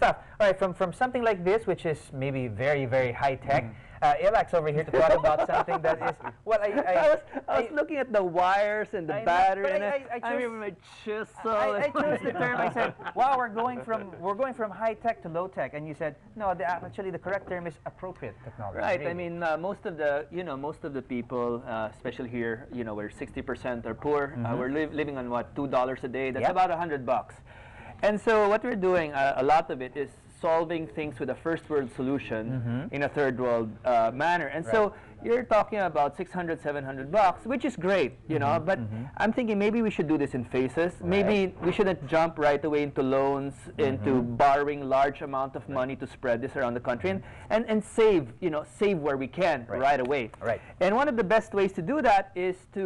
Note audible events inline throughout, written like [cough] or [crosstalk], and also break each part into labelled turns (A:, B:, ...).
A: stuff. All right, from, from something like this, which is maybe very, very high tech, mm. uh, Illac over here to talk about something that is,
B: well, I, I, [laughs] I was, I was looking at the wires and the battery, know, and I, I,
A: I, chose, my chisel. I, chose the term. I said, [laughs] "Wow, we're going from we're going from high tech to low tech," and you said, "No, the, actually, the correct term is appropriate technology."
B: Right. Really. I mean, uh, most of the you know most of the people, uh, especially here, you know, where 60% are poor, mm -hmm. we're li living on what two dollars a day. That's yep. about a hundred bucks. And so what we're doing, uh, a lot of it is solving things with a first world solution mm -hmm. in a third world uh, manner. And right. so you're talking about 600, 700 bucks, which is great, you know, mm -hmm. but mm -hmm. I'm thinking maybe we should do this in phases. Right. Maybe we shouldn't jump right away into loans, into borrowing large amount of money to spread this around the country and, and, and save, you know, save where we can right, right away.
A: Right.
B: And one of the best ways to do that is to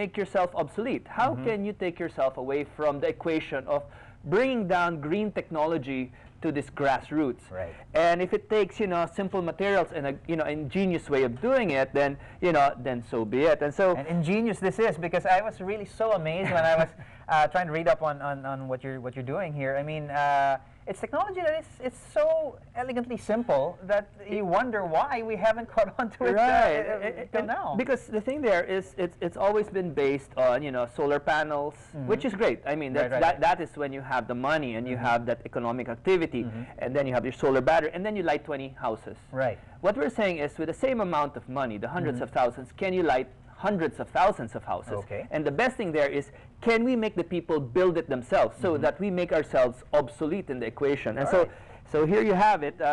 B: make yourself obsolete. How can you take yourself away from the equation of bringing down green technology to this grassroots.
A: Right.
B: And if it takes, you know, simple materials and a, you know, ingenious way of doing it, then, you know, then so be it.
A: And so and ingenious this is because I was really so amazed when I was [laughs] uh, trying to read up on, on, on what you're what you're doing here. I mean, uh, it's technology that is it's so elegantly simple that you wonder why we haven't [laughs] caught on to it
B: right.
A: uh, uh, now.
B: Because the thing there is it's it's always been based on you know solar panels, mm -hmm. which is great. I mean right, right, that that is when you have the money and you mm -hmm. have that economic activity, mm -hmm. and then you have your solar battery, and then you light 20 houses.
A: Right.
B: What we're saying is with the same amount of money, the 100s mm-hmm. of thousands, can you light hundreds of thousands of houses.
A: Okay.
B: And the best thing there is, can we make the people build it themselves so mm -hmm. that we make ourselves obsolete in the equation? And All so, right. so here you have it. Uh,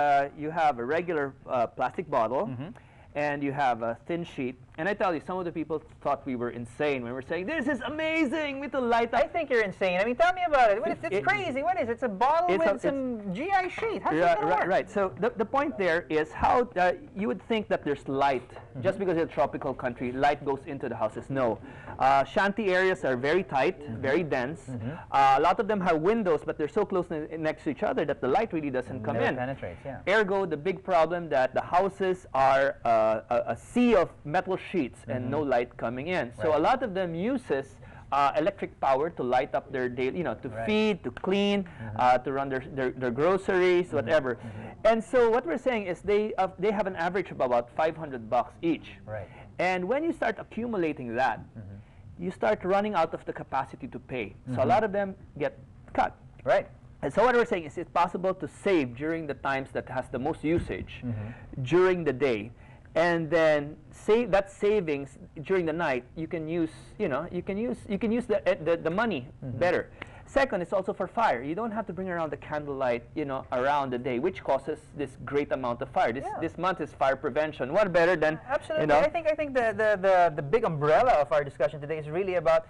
B: you have a regular uh, plastic bottle. Mm -hmm and you have a thin sheet. And I tell you, some of the people thought we were insane when we were saying, this is amazing with the light
A: up. I think you're insane. I mean, tell me about it. it's it, crazy. What is it? It's a bottle it's with a, some GI sheet. How's yeah,
B: right, right. So the, the point there is how uh, you would think that there's light. Mm -hmm. Just because it's a tropical country, light goes into the houses. No. Uh, shanty areas are very tight, mm -hmm. very dense. Mm -hmm. uh, a lot of them have windows, but they're so close next to each other that the light really doesn't come
A: Never
B: in.
A: penetrates, yeah.
B: Ergo, the big problem that the houses are uh, a, a, sea of metal sheets mm -hmm. and no mm-hmm. light coming in. Right. So a lot of them uses uh, electric power to light up their daily, you know, to right. feed, to clean, mm -hmm. uh, to run their, their, their groceries, mm -hmm. whatever. Mm-hmm. And so what we're saying is they, uh, they have an average of about 500 bucks each.
A: Right.
B: And when you start accumulating that, mm-hmm. you start running out of the capacity to pay. So a lot of them get cut.
A: Right.
B: And so what we're saying is it's possible to save during the times that has the most usage mm -hmm. during the day and then save that savings during the night you can use you know you can use you can use the eh, the, the money mm -hmm. better second it's also for fire you don't have to bring around the candlelight you know around the day which causes this great amount of fire this
A: yeah.
B: this month is fire prevention what better than
A: absolutely
B: you know?
A: i think i think the, the the the big umbrella of our discussion today is really about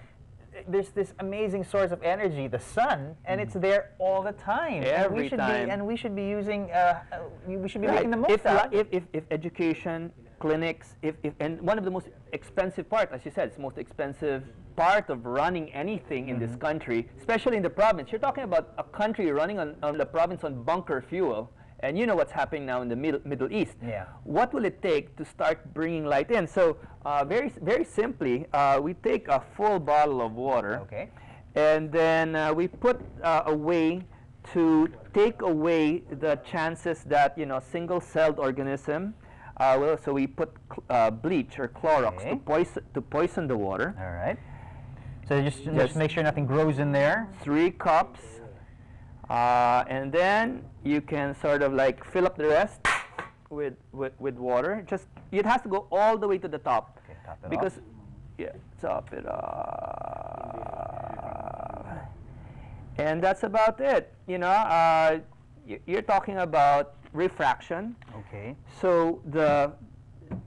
A: there's this amazing source of energy, the sun, and mm. it's there all the time.
B: Every
A: and we should
B: time.
A: Be, and we should be using, uh, uh, we should be right. making the most
B: if,
A: out.
B: If, if, if education, clinics, if, if, and one of the most expensive part, as you said, it's the most expensive part of running anything in mm -hmm. this mm-hmm. country, especially in the province. You're talking about a country running on, on the province on bunker fuel. And you know what's happening now in the Middle, Middle East.
A: Yeah.
B: What will it take to start bringing light in? So uh, very, very simply, uh, we take a full bottle of water.
A: Okay.
B: And then uh, we put uh, a way to take away the chances that, you know, single-celled organism uh, will, so we put uh, bleach or Clorox okay. to, poison, to poison the water.
A: All right. So just, just, just make sure nothing grows in there.
B: Three cups uh, and then you can sort of like fill up the rest with, with, with water. Just It has to go all the way to the top.
A: Okay, top it
B: because,
A: off.
B: Yeah, top it off. And that's about it. You know, uh, you're talking about refraction.
A: Okay.
B: So the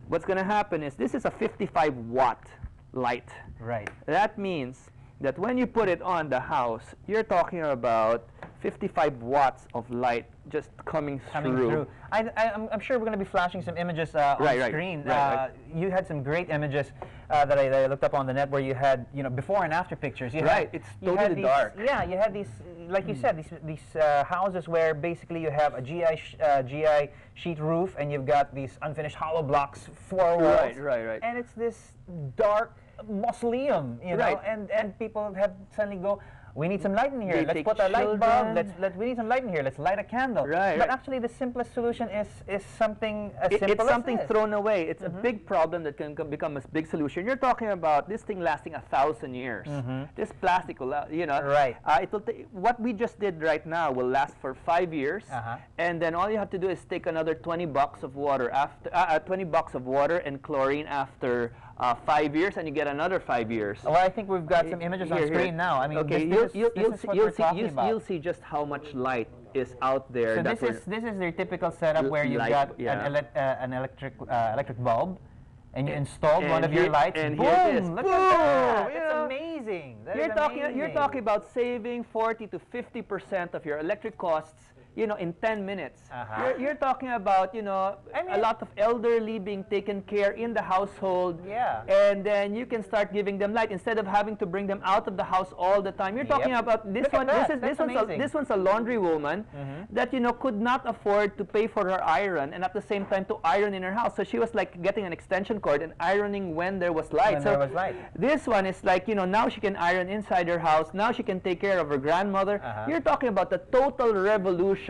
B: what's going to happen is this is a 55 watt light.
A: Right.
B: That means that when you put it on the house, you're talking about 55 watts of light just coming,
A: coming through. through. I, am sure we're going to be flashing some images uh, on
B: right,
A: screen.
B: Right, uh, right.
A: You had some great images uh, that, I, that, I, looked up on the net where you had, you know, before and after pictures. You
B: right,
A: had,
B: it's totally
A: these,
B: dark.
A: Yeah, you had these, like you mm. said, these, these uh, houses where basically you have a GI, sh uh, GI sheet roof and you've got these unfinished hollow blocks, four walls.
B: Right, right, right.
A: And it's this dark mausoleum, you know, and, and people have suddenly go, we need some light in here.
B: They
A: let's put a light bulb. Let's let we need some light in here. Let's light a candle.
B: Right,
A: But
B: right.
A: actually, the simplest solution is is something as
B: It-
A: simple
B: it's something
A: this. Mm-hmm.
B: thrown away. It's a big problem that can become a big solution. You're talking about this thing lasting a thousand years. This plastic will, you know,
A: Mm-hmm. Right.
B: Uh, it will ta- what we just did right now will last for five years,
A: Uh-huh.
B: and then all you have to do is take another 20 bucks of water after uh, uh, 20 bucks of water and chlorine after uh, five years, and you get another five years.
A: Well, I think we've got some images on
B: Here, here.
A: screen now. I mean,
B: okay,
A: this,
B: you'll,
A: is,
B: you'll,
A: this
B: you'll
A: is
B: see, you'll see, you'll, see just how much light is out there.
A: So this is this is your typical setup where you've
B: light,
A: got
B: yeah.
A: an, elec- uh, an electric uh, electric bulb, and you installed one
B: and
A: of your lights.
B: and
A: Boom!
B: here it is.
A: Look
B: Boom!
A: at that!
B: You
A: That's amazing. That
B: you're talking you're talking about saving 40 to 50 percent of your electric costs you know in 10 minutes
A: Uh-huh.
B: you're, you're talking about you know
A: I
B: a
A: mean-
B: lot of elderly being taken care in the household
A: Yeah.
B: and then you can start giving them light instead of having to bring them out of the house all the time you're talking
A: Yep.
B: about this
A: Look
B: one this is this one's a. This one's a laundry woman that you know could not afford to pay for her iron and at the same time to iron in her house so she was like getting an extension cord and ironing when there was light
A: When
B: so
A: there was light.
B: this one is like, you know, now she can iron inside her house. Now she can take care of her grandmother.
A: Uh-huh.
B: You're talking about the total revolution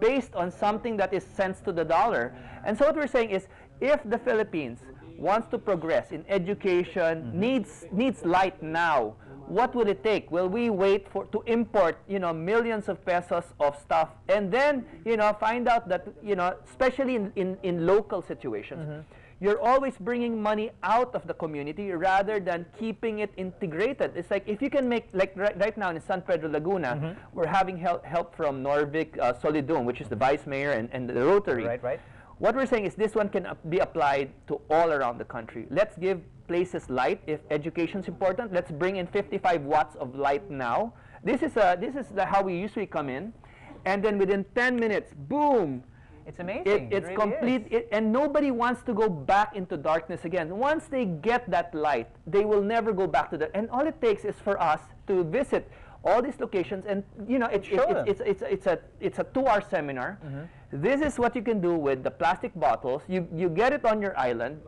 B: based on something that is cents to the dollar. And so what we're saying is if the Philippines wants to progress in education,
A: Mm-hmm.
B: needs needs light now, what would it take? Will we wait for to import, you know, millions of pesos of stuff and then, you know, find out that, you know, especially in, in, in local situations,
A: Mm-hmm.
B: You're always bringing money out of the community rather than keeping it integrated. It's like if you can make, like right, right now in San Pedro Laguna,
A: Mm-hmm.
B: we're having help, help from Norvik uh, Solidum, which is the vice mayor and, and the Rotary.
A: Right, right.
B: What we're saying is this one can be applied to all around the country. Let's give places light. If education is important, let's bring in 55 watts of light now. This is, a, this is the, how we usually come in. And then within 10 minutes, boom,
A: It's amazing.
B: it,
A: It
B: it's
A: really
B: complete, it, and nobody wants to go back into darkness again. Once they get that light, they will never go back to that. And all it takes is for us to visit all these locations, and you know, it,
A: Show
B: it, it's, it's, it's, it's a it's a two-hour seminar. Mm-hmm. This is what you can do with the plastic bottles. You you get it on your island.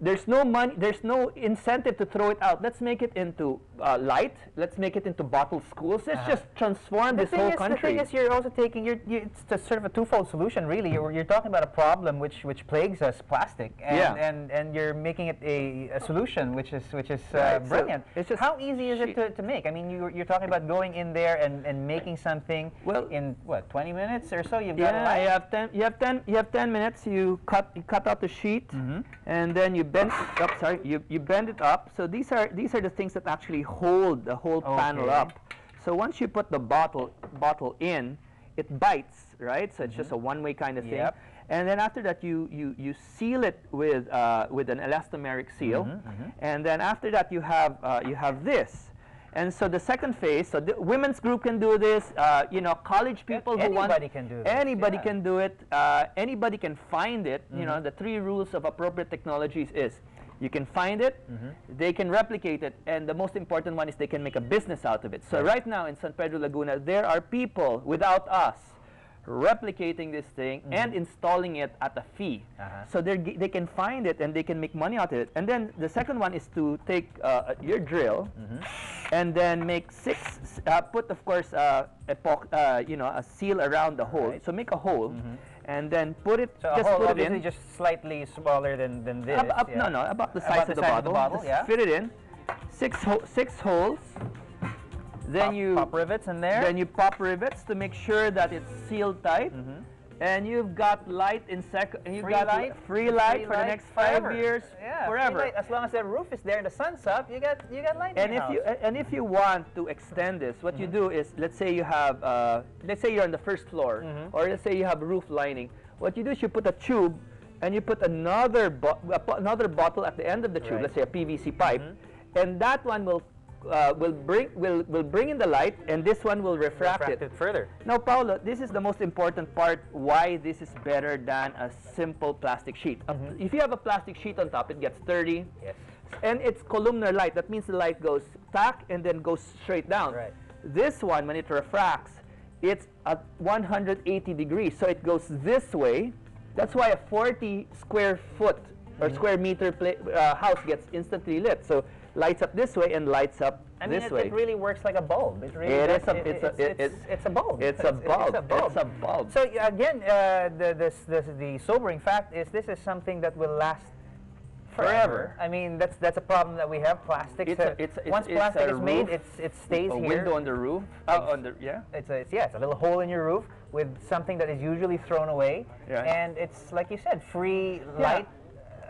B: There's no money. There's no incentive to throw it out. Let's make it into uh, light. Let's make it into bottle schools. Let's
A: Uh-huh.
B: just transform
A: The
B: this whole
A: is, the
B: country.
A: thing is, you're also taking, you're, you, it's sort of a twofold solution, really. You're, you're talking about a problem which, which plagues us, plastic, and,
B: Yeah.
A: and, and you're making it a, a solution, which is, which is uh,
B: Right, so
A: brilliant.
B: it's just
A: How easy is it to, to make? I mean, you're, you're talking about going in there and, and making something
B: Well-
A: in, what, 20 minutes or so? You've got
B: Yeah, have ten. You have ten. You have ten minutes. You cut. You cut out the sheet,
A: Mm-hmm.
B: and then you bend. Up, sorry. You you bend it up. So these are these are the things that actually hold the whole panel up. So once you put the bottle bottle in, it bites, right? So it's just a one-way kind of thing.
A: Mm-hmm. Yep.
B: And then after that, you you you seal it with uh, with an elastomeric seal,
A: Mm-hmm,
B: and then after that, you have uh, you have this. And so the second phase, so the women's group can do this. Uh, you know, college people who want
A: Anybody can do this,
B: Anybody
A: yeah.
B: can do it. Uh, anybody can find it. You
A: Mm-hmm.
B: know, the three rules of appropriate technologies is you can find it,
A: Mm-hmm.
B: they can replicate it, and the most important one is they can make a business out of it. So right now in San Pedro Laguna, there are people without us replicating this thing and installing it at a fee.
A: Mm-hmm. Uh-huh.
B: So they're they can find it and they can make money out of it. And then the second one is to take uh, your drill
A: Mm-hmm.
B: And then make six, uh, put of course uh, epoch, uh, you know, a seal around the hole.
A: Right.
B: So make a hole and then put it,
A: So a
B: just
A: hole
B: put it in.
A: just slightly smaller than, than this.
B: Ab- ab-
A: yeah.
B: No, no, about the
A: About
B: size,
A: the
B: of, the
A: size of the
B: bottle.
A: bottle, yeah.
B: Fit it in. Six ho- six holes. Then
A: pop,
B: you
A: pop rivets in there.
B: then you pop rivets to make sure that it's sealed tight. And you've got light in sec. and You've
A: free
B: got
A: light,
B: free light
A: free
B: for the
A: light
B: next five
A: forever.
B: years,
A: yeah,
B: forever.
A: As long as the roof is there and the sun's up, you got you got light.
B: And if you
A: house.
B: a- and if you want to extend this, what you mm-hmm. do is, let's say you have, uh, let's say you're on the first floor, mm-hmm. or let's say you have roof lining. What you do is you put a tube, and you put another bo- another bottle at the end of the tube.
A: Right.
B: Let's say a PVC pipe, mm-hmm. and that one will uh, will bring will will bring in the light, and this one will refract,
A: Refract
B: it.
A: it further.
B: Now, Paolo, this is the most important part why this is better than a simple plastic sheet. A- If you have a plastic sheet on top, it gets dirty.
A: Yes.
B: And it's columnar light. That means the light goes back and then goes straight down.
A: Right.
B: This one, when it refracts, it's at 180 degrees. So it goes this way. That's why a 40 square foot or square meter pla- uh, house gets instantly lit. So lights up this way and lights up
A: I mean,
B: this
A: it,
B: way.
A: it really works like a bulb. It really
B: It is a- it's a-
A: it's,
B: it-
A: it's, it's a bulb.
B: it's a bulb. It's a bulb.
A: So again, uh, the, this, this, the sobering fact is this is something that will last forever. I mean, that's that's a problem that we have. Plastics.
B: It's a- it's- it's-
A: once
B: it's
A: plastic
B: a
A: is made, it's it stays
B: a
A: here.
B: window on the roof. Uh, on the yeah.
A: It's a it's, yeah, it's a little hole in your roof with something that is usually thrown away,
B: Yeah.
A: and it's like you said, free
B: Yeah.
A: light,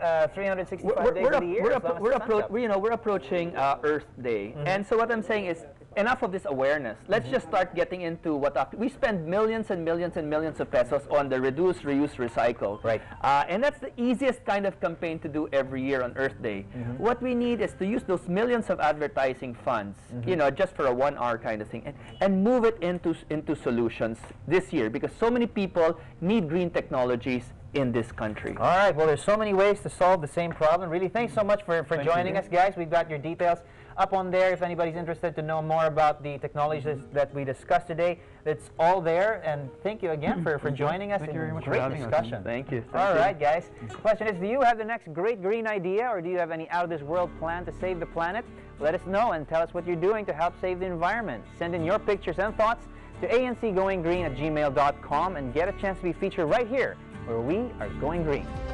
A: uh, 365
B: we're,
A: days
B: we're,
A: of the year.
B: we're,
A: as
B: ap-
A: long as
B: we're, appro-
A: up.
B: we- you know, we're approaching uh, Earth Day,
A: Mm-hmm.
B: and so what I'm saying is enough of this awareness. Let's just start getting into what we spend millions and millions and millions of pesos on the reduce, reuse, recycle.
A: Right.
B: Uh, and that's the easiest kind of campaign to do every year on Earth Day.
A: Mm-hmm.
B: What we need is to use those millions of advertising funds,
A: Mm-hmm.
B: you know, just for a one-hour kind of thing, and, and move it into into solutions this year because so many people need green technologies in this country.
A: All right. Well, there's so many ways to solve the same problem. Really, thanks so much for, for
B: Thank
A: joining us, guys. We've got your details up on there. If anybody's interested to know more about the technologies mm-hmm. that we discussed today, it's all there. And thank you again mm-hmm. for, for joining us.
C: Thank you very much
A: great
C: having us.
A: discussion.
B: Thank you. Thank
A: All
B: you.
A: right, guys. Mm-hmm. Question is, do you have the next great green idea or do you have any out-of-this-world plan to save the planet? Let us know and tell us what you're doing to help save the environment. Send in your pictures and thoughts to ancgoinggreen at gmail.com and get a chance to be featured right here where we are going green.